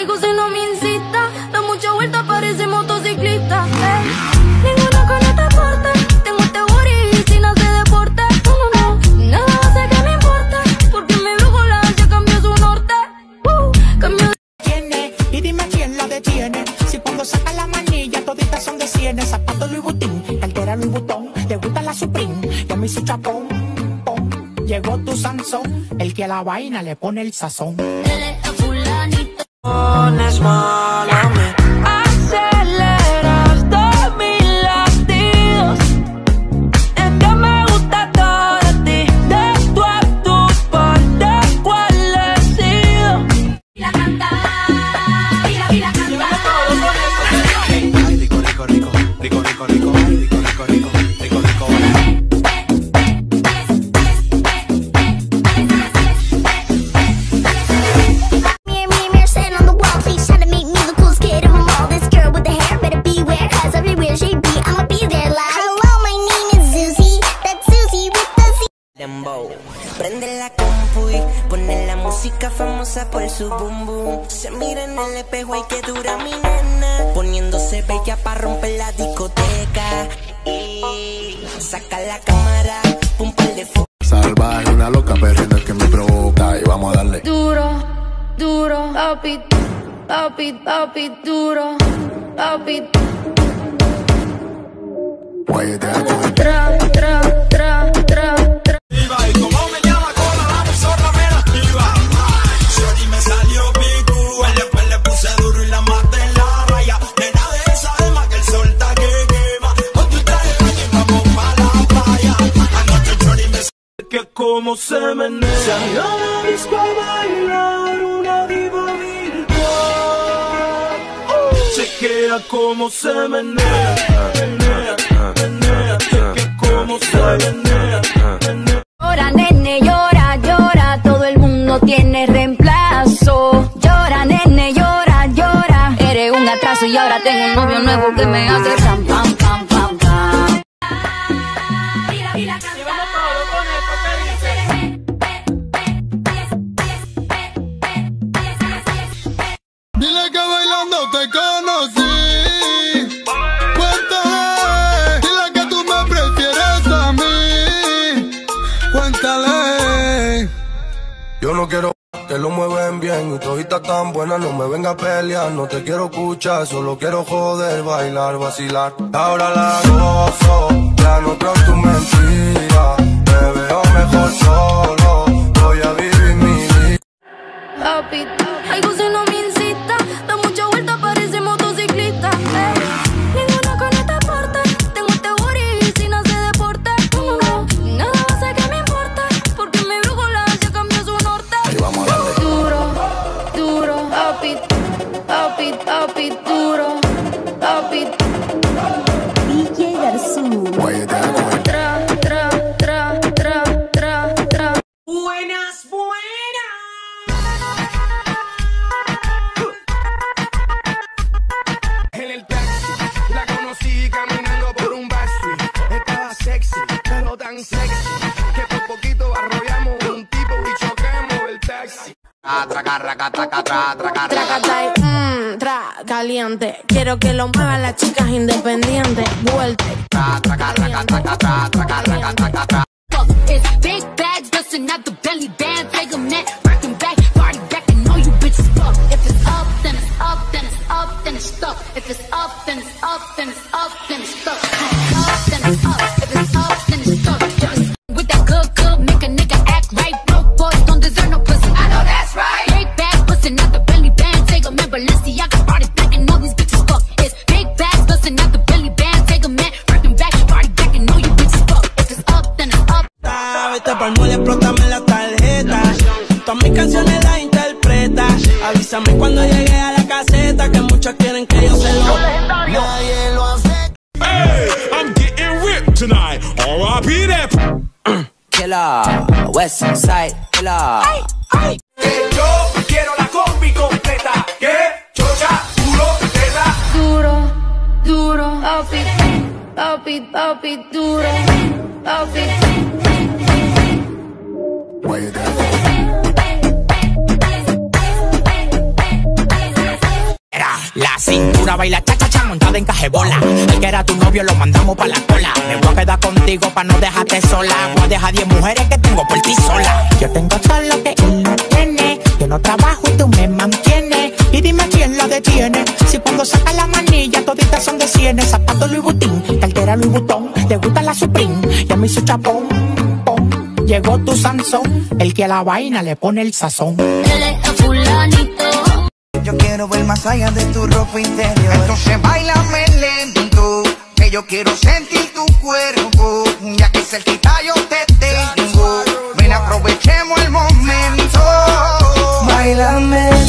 Algo si no me incita. Da mucha vuelta, parece motociclista. Ey. Ninguno con esta corte. Tengo este booty y si no se deporte. No, no, no. Nada hace que me importe. Porque mi brújula ya cambió su norte. Uh, cambió tiene y dime quién la detiene. Si cuando saca la manilla toditas son de cienes, zapatos Louis Vuitton, cartera Louis Vuitton, le gusta la Supreme, y a mí su chapón, pom. Llegó tu Sansón, el que a la vaina le pone el sazón. Es el fulanito. Su boom boom. Se mira en el espejo y que dura mi nena. Poniéndose bella para romper la discoteca. Y saca la cámara, pum par de. Salvaje, una loca perdiendo que me provoca y vamos a darle. Duro, duro, papi, papi, papi, duro, papi. Guayete a Se menea. Salió la disco a bailar una diva virtual. Chequea cómo se menea. Menea, menea. Chequea cómo se menea. menea. Llora, nene, llora, llora. Todo el mundo tiene reemplazo. Llora, nene, llora, llora. Eres un atraso y ahora tengo un novio nuevo que me hace bailando te conocí. Cuéntale, dile que tú me prefieres a mí. Cuéntale. Yo no quiero que lo mueven bien y todita tan buena, no me venga a pelear, no te quiero escuchar, solo quiero joder, bailar, vacilar. Ahora la gozo, ya no tu sexy, que por poquito arrollamos un tipo y chocamos el taxi. Mmm, tra, caliente. Quiero que lo muevan las chicas independientes. Vuelte. Big bags, busting out the belly band, take 'em net, Avísame cuando llegue a la caseta que muchos quieren que yo se lo. Nadie lo hace. Hey, I'm getting ripped tonight. R.I.P. that. Killer, West Side Killer. Que yo quiero la combi completa. Que chocha, duro, teta. duro, duro, papi, papi, papi, duro, papi. Cintura, baila cha cha cha montada en cajebola. El que era tu novio lo mandamos pa' la cola. Me voy a quedar contigo pa' no dejarte sola. Voy a dejar 10 mujeres que tengo por ti sola. Yo tengo todo lo que él no tiene. Yo no trabajo y tú me mantienes. Y dime quién la detiene. Si cuando saca la manilla toditas son de cienes. Zapato Louis Vuitton, cartera Louis Vuitton. Le gusta la Supreme y a mí su chapón. Llegó tu Sansón, el que a la vaina le pone el sazón. Él es fulanito quiero más allá de tu ropa interior. Entonces bailame lento, que yo quiero sentir tu cuerpo. Ya que cerquita yo te tengo, ven aprovechemos el momento. Bailame